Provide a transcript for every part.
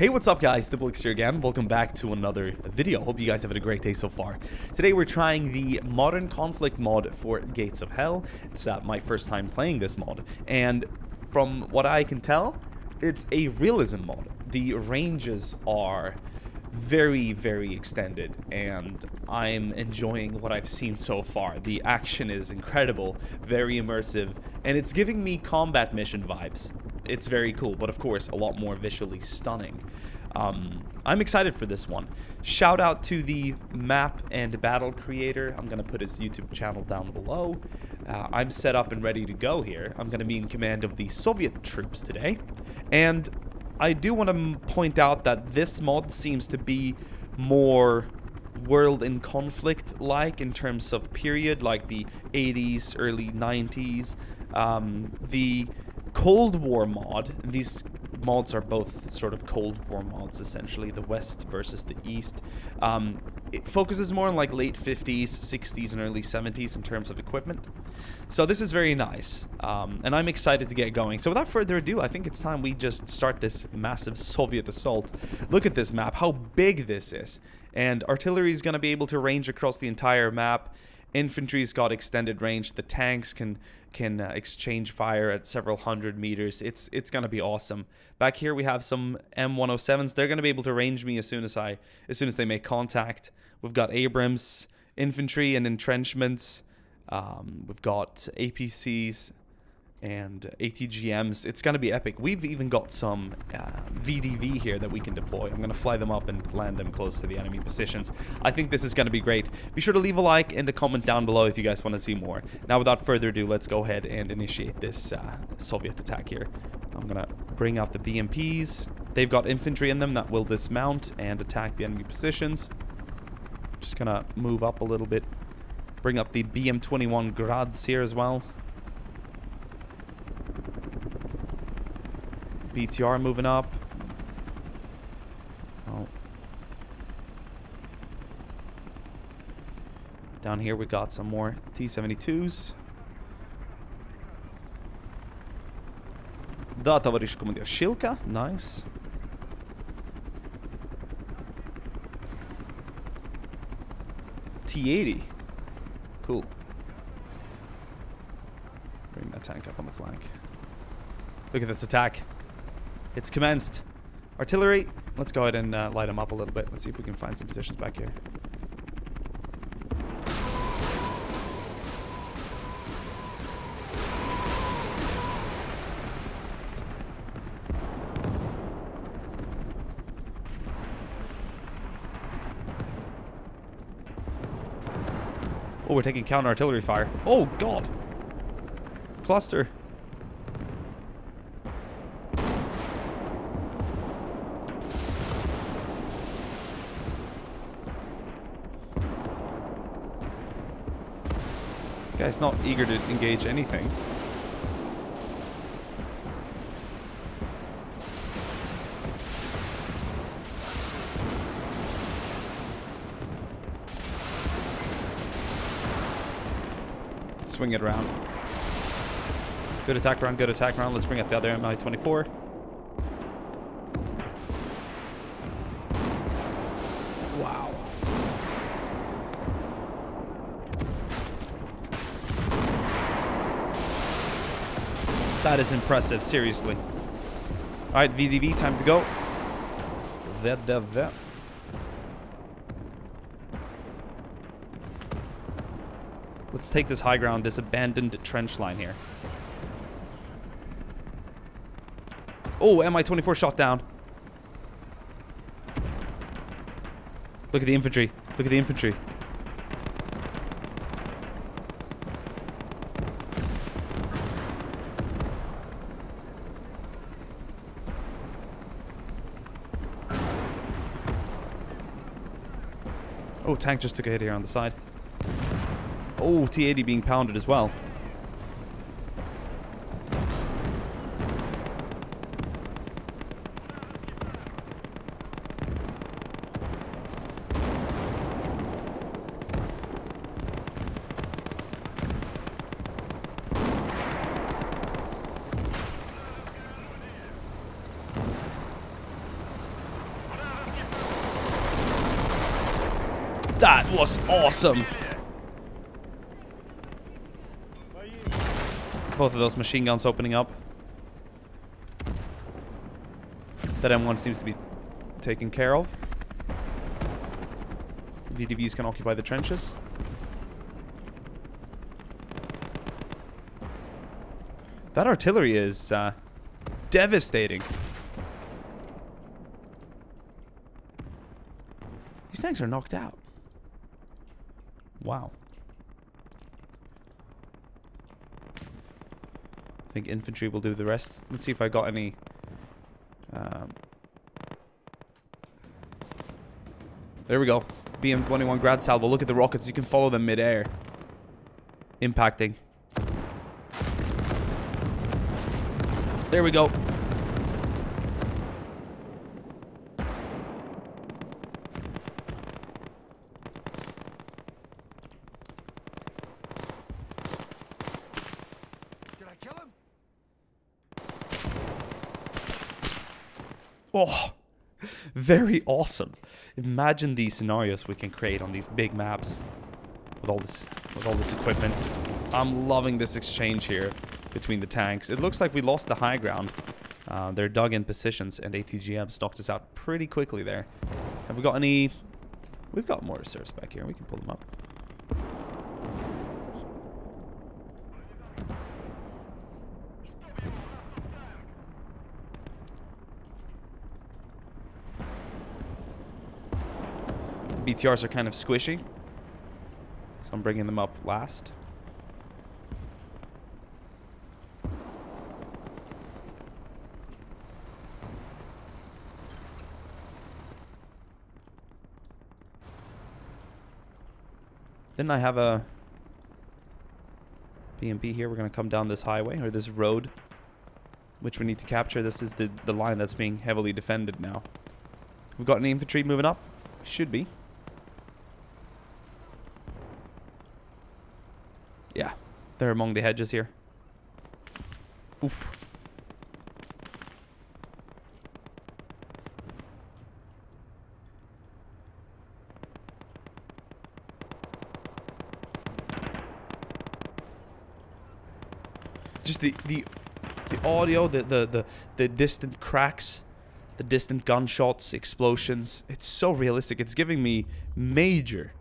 Hey, what's up guys? Diplex here again. Welcome back to another video. Hope you guys have had a great day so far. Today we're trying the Modern Conflict mod for Gates of Hell. It's uh, my first time playing this mod, and from what I can tell, it's a realism mod. The ranges are very, very extended, and I'm enjoying what I've seen so far. The action is incredible, very immersive, and it's giving me combat mission vibes it's very cool, but of course, a lot more visually stunning. Um, I'm excited for this one. Shout out to the map and battle creator. I'm going to put his YouTube channel down below. Uh, I'm set up and ready to go here. I'm going to be in command of the Soviet troops today. And I do want to point out that this mod seems to be more world in conflict like in terms of period, like the 80s, early 90s. Um, the Cold War mod, these mods are both sort of Cold War mods, essentially, the West versus the East. Um, it focuses more on like late 50s, 60s, and early 70s in terms of equipment. So this is very nice, um, and I'm excited to get going. So without further ado, I think it's time we just start this massive Soviet assault. Look at this map, how big this is. And artillery is going to be able to range across the entire map. Infantry's got extended range. The tanks can can uh, exchange fire at several hundred meters. It's it's gonna be awesome. Back here we have some M107s. They're gonna be able to range me as soon as I as soon as they make contact. We've got Abrams infantry and entrenchments. Um, we've got APCs and ATGMs. It's going to be epic. We've even got some uh, VDV here that we can deploy. I'm going to fly them up and land them close to the enemy positions. I think this is going to be great. Be sure to leave a like and a comment down below if you guys want to see more. Now, without further ado, let's go ahead and initiate this uh, Soviet attack here. I'm going to bring out the BMPs. They've got infantry in them that will dismount and attack the enemy positions. Just going to move up a little bit. Bring up the BM-21 Grads here as well. BTR moving up. Oh. Down here we got some more T-72s. Да, товарищ командир. Shilka, nice. T-80. Cool. Bring that tank up on the flank. Look at this attack. It's commenced. Artillery, let's go ahead and uh, light them up a little bit. Let's see if we can find some positions back here. Oh, we're taking counter artillery fire. Oh, God. Cluster. Guy's not eager to engage anything. swing it around. Good attack round, good attack round. Let's bring up the other Mi-24. That is impressive, seriously. Alright, VDV, time to go. VDV. Let's take this high ground, this abandoned trench line here. Oh, Mi-24 shot down. Look at the infantry. Look at the infantry. Oh, tank just took a hit here on the side. Oh, T-80 being pounded as well. That was awesome. Both of those machine guns opening up. That M1 seems to be taken care of. VDVs can occupy the trenches. That artillery is uh, devastating. These tanks are knocked out. Wow. I think infantry will do the rest. Let's see if I got any... Um, there we go. BM-21 Grad Salvo. Look at the rockets. You can follow them mid-air. Impacting. There we go. Oh, very awesome. Imagine these scenarios we can create on these big maps with all this with all this equipment. I'm loving this exchange here between the tanks. It looks like we lost the high ground. Uh, they're dug in positions and ATGM stocked us out pretty quickly there. Have we got any... We've got more reserves back here. We can pull them up. BTRs are kind of squishy. So I'm bringing them up last. Didn't I have a BMP here? We're going to come down this highway or this road, which we need to capture. This is the, the line that's being heavily defended now. We've got any infantry moving up? Should be. Yeah, they're among the hedges here. Oof. Just the the the audio, the the the, the distant cracks, the distant gunshots, explosions. It's so realistic. It's giving me major,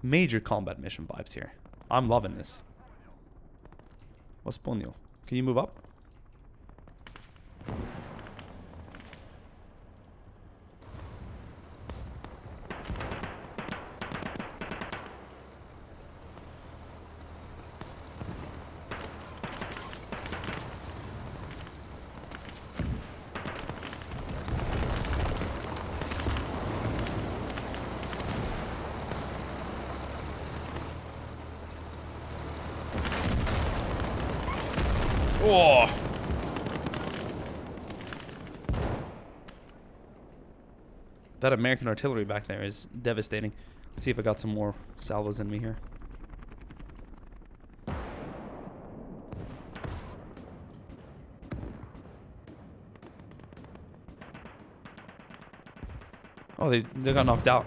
major combat mission vibes here. I'm loving this. Wasponio. Can you move up? That American artillery back there is devastating. Let's see if I got some more salvos in me here. Oh, they, they got knocked out.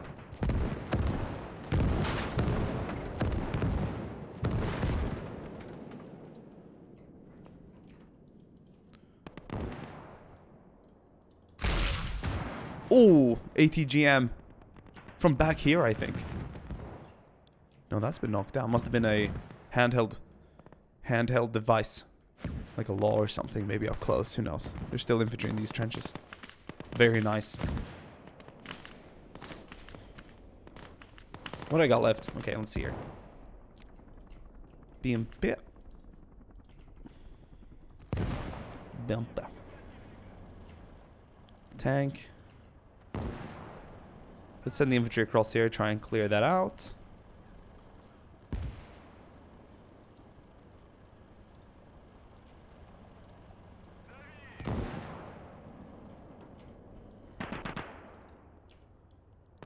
Oh, ATGM. From back here, I think. No, that's been knocked down. Must have been a handheld handheld device. Like a LAW or something, maybe up close. Who knows? There's still infantry in these trenches. Very nice. What I got left? Okay, let's see here. Bit. Bumper. Tank. Let's send the infantry across here, try and clear that out.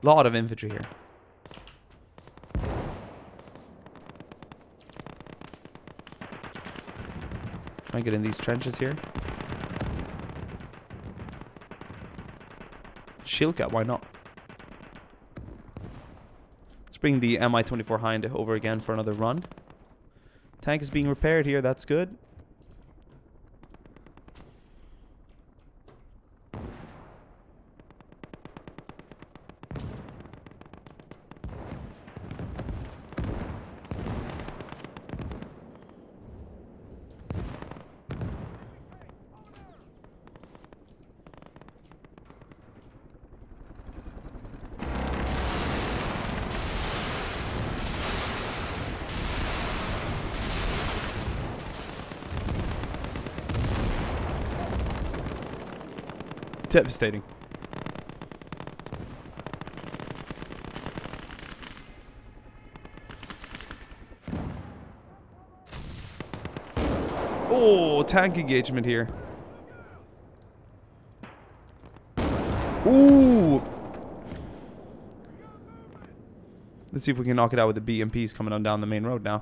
Lot of infantry here. Try and get in these trenches here. Shilka, why not? Let's bring the Mi-24 Hind over again for another run. Tank is being repaired here. That's good. Devastating. Oh, tank engagement here. Ooh. Let's see if we can knock it out with the BMPs coming on down the main road now.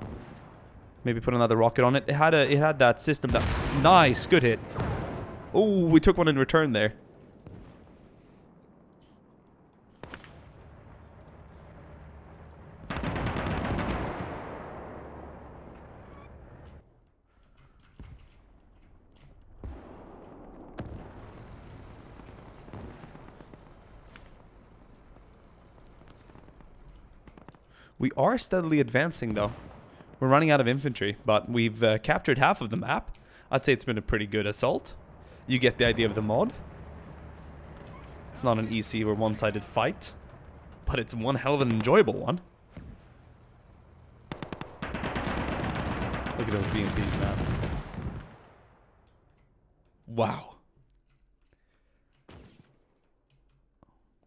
Maybe put another rocket on it. It had a it had that system that nice, good hit. Oh, we took one in return there. We are steadily advancing, though. We're running out of infantry, but we've uh, captured half of the map. I'd say it's been a pretty good assault. You get the idea of the mod. It's not an easy or one-sided fight, but it's one hell of an enjoyable one. Look at those BMPs, man. Wow.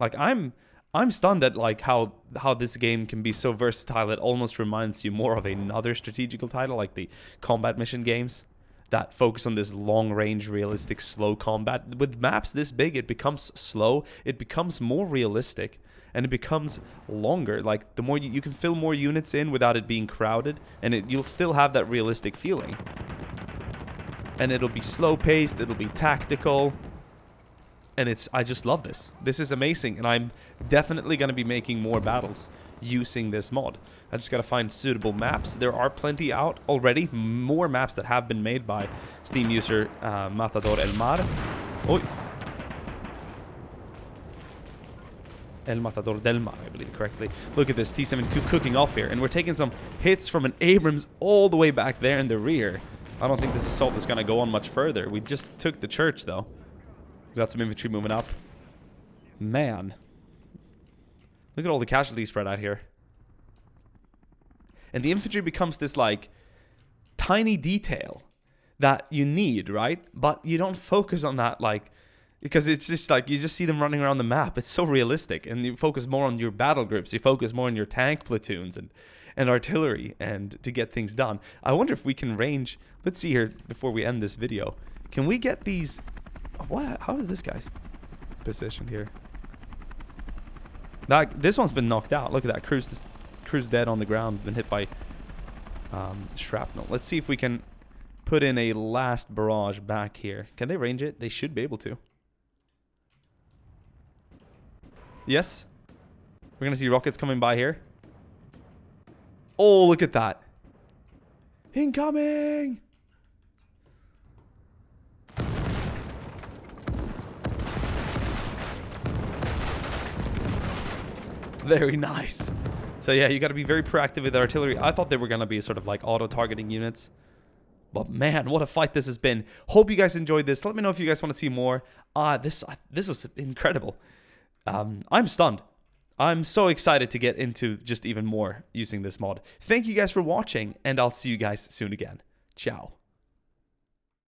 Like, I'm... I'm stunned at like how how this game can be so versatile. It almost reminds you more of another strategical title, like the combat mission games that focus on this long range, realistic, slow combat. With maps this big, it becomes slow. It becomes more realistic, and it becomes longer. Like the more you, you can fill more units in without it being crowded, and it, you'll still have that realistic feeling. And it'll be slow paced. It'll be tactical and it's I just love this. This is amazing, and I'm definitely going to be making more battles using this mod. I just got to find suitable maps. There are plenty out already, more maps that have been made by Steam user uh, Matador El Mar. Oh. El Matador del Mar, I believe correctly. Look at this T-72 cooking off here, and we're taking some hits from an Abrams all the way back there in the rear. I don't think this assault is going to go on much further. We just took the church, though. Got some infantry moving up. Man. Look at all the casualties spread out here. And the infantry becomes this, like, tiny detail that you need, right? But you don't focus on that, like, because it's just like you just see them running around the map. It's so realistic, and you focus more on your battle groups. You focus more on your tank platoons and and artillery, and to get things done. I wonder if we can range. Let's see here before we end this video. Can we get these what? How is this guy's positioned here? That this one's been knocked out. Look at that. Crew's crew's dead on the ground. Been hit by um, shrapnel. Let's see if we can put in a last barrage back here. Can they range it? They should be able to. Yes. We're gonna see rockets coming by here. Oh, look at that. Incoming! Very nice. So yeah, you got to be very proactive with artillery. I thought they were going to be sort of like auto-targeting units. But man, what a fight this has been. Hope you guys enjoyed this. Let me know if you guys want to see more. Ah, uh, this this was incredible. Um, I'm stunned. I'm so excited to get into just even more using this mod. Thank you guys for watching, and I'll see you guys soon again. Ciao.